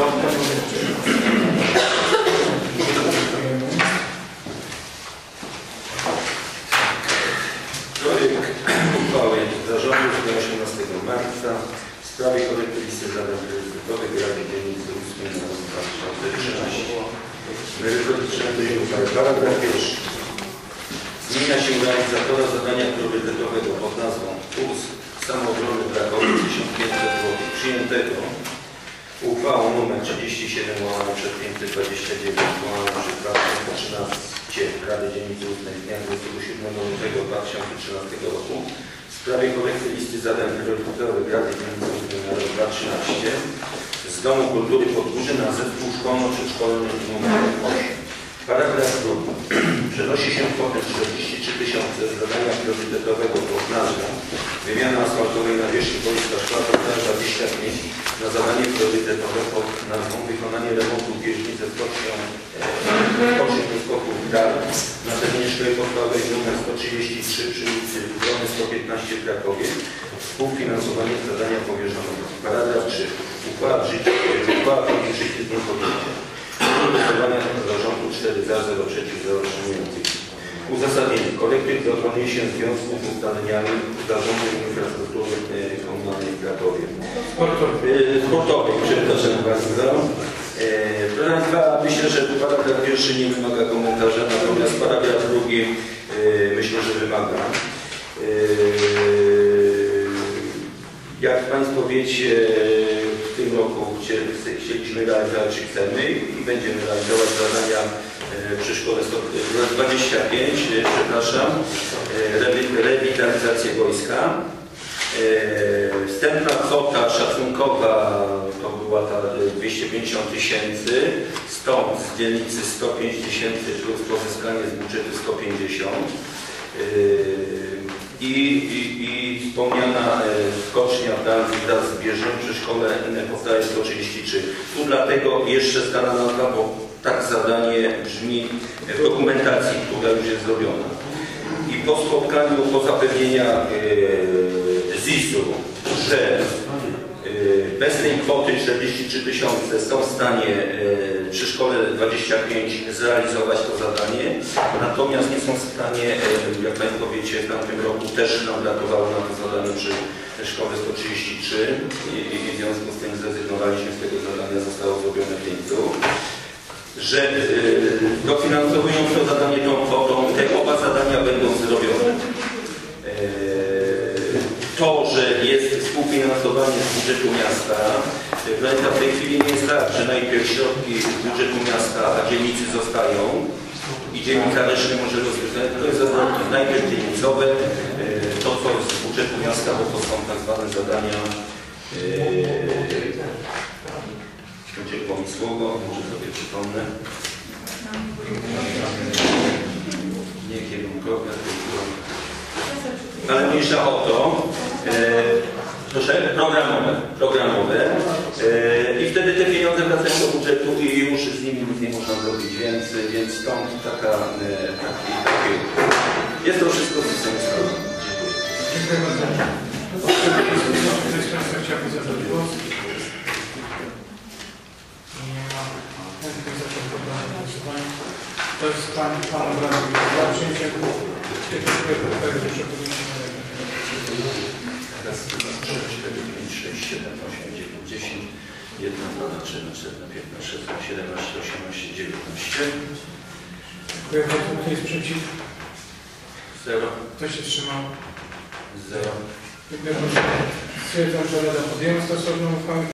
Uchwały zarządu z dnia 18 marca w sprawie korekty listy zadań priorytetowych Rady Dzielnicy 8 na rok 2013. Merytoryczne tej uchwały. Paragraf pierwszy. Zmienia się realizatora zadania priorytetowego pod nazwą kurs samoobrony brakowy 1500 zł przyjętego uchwałą nr 37 łamane przez 529 łamane przez 2013 Rady Dzielnicy Ustnej z dnia 27 lutego 2013 roku w sprawie korekty listy zadań priorytetowych Rady Dzielnicy Ustnej na rok 2013 z Domu Kultury Podgórze na zespół szkolno-przedszkolny nr 8. Paragraf drugi. Przenosi się kwotę 43 tysiące z zadania priorytetowego pod nazwą wymiana asfaltowej nawierzchni boiska szkoła podstawowa 25 na zadanie priorytetowe pod nazwą wykonanie remontu ze skocznią skocznią do skoków Gral na terenie szkoły podstawowej nr 133 przy ulicy Brony 115 w Krakowie współfinansowanie zadania powierzonego. Paragraf 3. Uchwała w życiu, uchwała w życiu z dniem podjęcia. Głosowania zarządu 4 za, 0 przeciw, 0 wstrzymujących. Uzasadnienie. Kolektyw dokonuje się w związku z ustaleniami zarządu infrastruktury e, komunalnej w Krakowie. Sportowej, przepraszam bardzo. E, Państwa, myślę, że paragraf pierwszy nie wymaga komentarza, natomiast paragraf drugi e, myślę, że wymaga. Jak Państwo wiecie, w tym roku chcie- chcieliśmy realizować, czy chcemy i będziemy realizować zadania e, przy szkole sto- e, 25, e, przepraszam, e, rewi- rewitalizację wojska. E, Wstępna kwota szacunkowa to była ta e, 250 tysięcy, stąd z dzielnicy 105 tysięcy plus pozyskanie z budżetu 150. I, i, i wspomniana e, skocznia wraz z bieżnią przy szkole powstaje 133. Tu dlatego jeszcze stara nazwa, bo tak zadanie brzmi w dokumentacji, która już jest zrobiona. I po spotkaniu, po zapewnienia e, ZIS-u, że bez tej kwoty 43 tysiące są w stanie e, przy szkole 25 zrealizować to zadanie, natomiast nie są w stanie, e, jak Państwo wiecie, w tamtym roku też nam brakowało na to zadanie przy szkole 133 i, w związku z tym zrezygnowaliśmy z tego zadania, zostało zrobione w lipcu że e, dofinansowując to zadanie tą kwotą, te oba zadania będą zrobione. E, To, że jest współfinansowanie z budżetu miasta, e, w tej chwili nie jest tak, że najpierw środki z budżetu miasta, a dzielnicy zostają i dzielnica reszty może rozwiązać. To jest zadanie najpierw dzielnicowe, e, to co z budżetu miasta, bo to są tak zwane zadania e, uciekło mi słowo, może sobie przypomnę. Nie kierunkowe, tylko... Ale mniejsza o to. E, programowe. programowe. E, I wtedy te pieniądze wracają do budżetu i już z nimi nic nie można zrobić, więc, więc stąd taka, e, taki, taki... Jest to wszystko systemiczne. Dziękuję. Dziękuję bardzo. Chętnych jest Pan, Pan Obrazu. Dla przyjęcia tego projektu proszę podnieść Raz, dwa, trzy, cztery, pięć, sześć, siedem, osiem, dziewięć, dziesięć, jedna, dwa, trzy, cztery, piętnaście, siedemnaście, osiemnaście, dziewiętnaście. Dziękuję bardzo. Kto jest przeciw? Zero, Kto się wstrzymał? zero. Dziękuję bardzo. Stwierdzam, że Rada podjęła stosowną uchwałę.